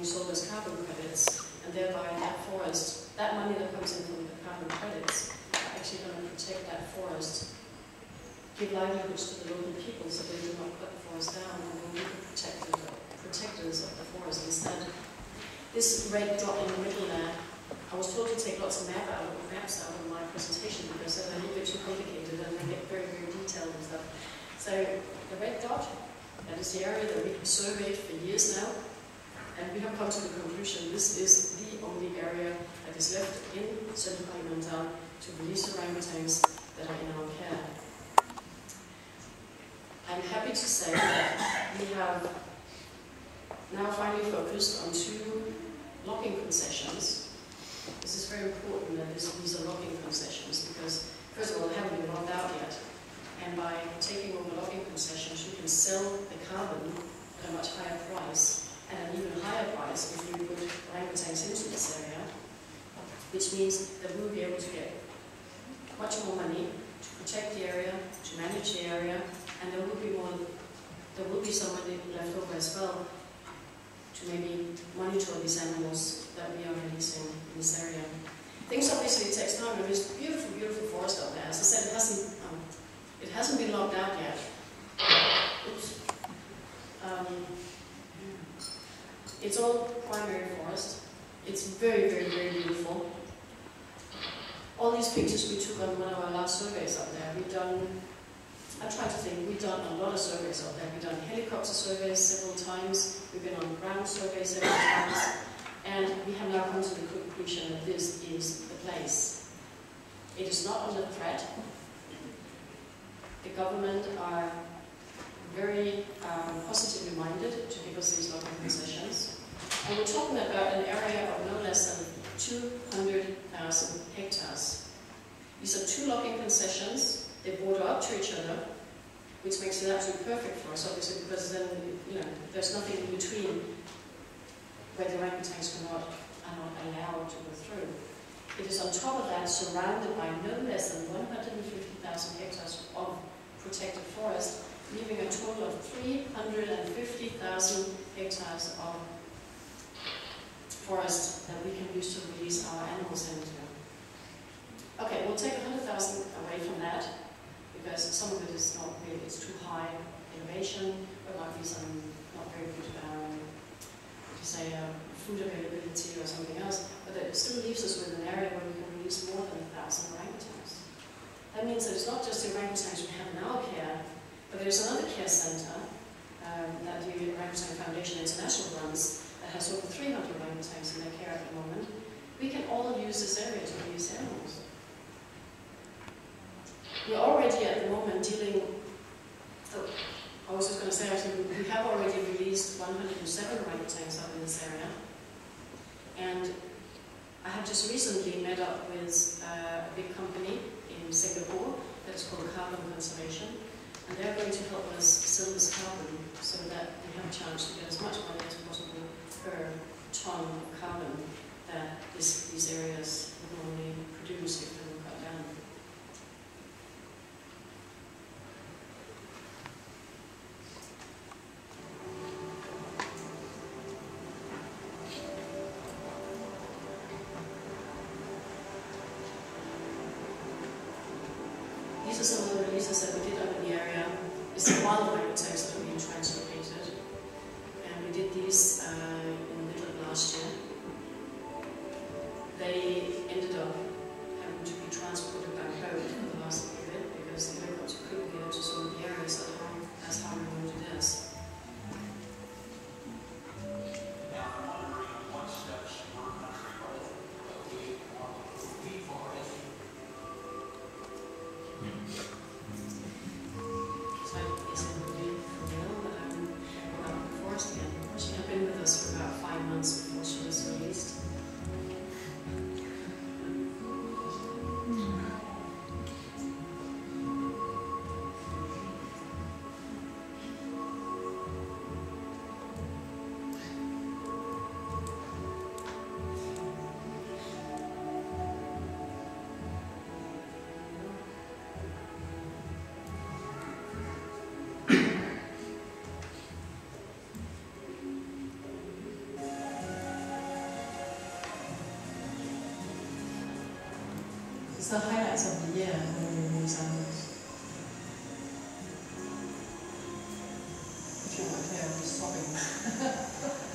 being sold as carbon credits, and thereby that forest, that money that comes in from the carbon credits, are actually going to protect that forest, give livelihoods to the local people so they do not cut the forest down, and will be protectors of the forest instead. This red dot in the middle there, I was told to take lots of map out of, maps out of my presentation because they're a little bit too complicated and they get very, very detailed and stuff. So the red dot, that is the area that we have surveyed for years now, and we have come to the conclusion this is the only area that is left in Central Kalimantan to release orangutans that are in our care. I'm happy to say that we have now finally focused on two logging concessions. This is very important that this, these are logging concessions because, first of all, they haven't been logged out yet. And by taking over logging concessions, you can sell the carbon at a much higher price and an even higher price if you put orangutans into this area, which means that we'll be able to get much more money to protect the area, to manage the area, and there will be more, there will be some money left over as well to maybe monitor these animals that we are releasing in this area. Things obviously takes time. Mean, it's beautiful, beautiful forest out there. As I said, it hasn't, um, it hasn't been logged out yet. Oops. Um, it's all primary forest. It's very, very, very beautiful. All these pictures we took on one of our last surveys up there. We've done I try to think, we've done a lot of surveys up there. We've done helicopter surveys several times, we've been on ground surveys several times, and we have now come to the conclusion that this is the place. It is not under threat. The government are very um, positively minded to give us these local concessions. And we're talking about an area of no less than 200,000 hectares. These are two logging concessions they border up to each other, which makes it absolutely perfect for us, obviously, because then, you know, there's nothing in between where the orangutans cannot, are not allowed to go through. It is on top of that surrounded by no less than 150,000 hectares of protected forest, leaving a total of 350,000 hectares of forest that we can use to release our animals into. Okay, we'll take 100,000 away from that because some of it is not really, it's too high innovation, there might be some not very good, um, to say, uh, food availability or something else, but it still leaves us with an area where we can release more than a thousand orangutans. That means that it's not just the orangutans we have in our care, but there's another care center um, that the Orangutan Foundation International runs that has over 300 orangutans in their care at the moment. We can all use this area to release animals. We're already at the moment dealing, oh, I was just going to say actually, we have already released 107 orangutans up in this area. And I have just recently met up with uh, a big company in Singapore that is called Carbon Conservation. And they're going to help us sell this carbon so that we have a chance to get as much money as possible per ton of carbon that this, these areas would normally produce if some of the releases that we did up in the area. It's a wildlife text the highlights of the year when we. If you to hear me sobbing.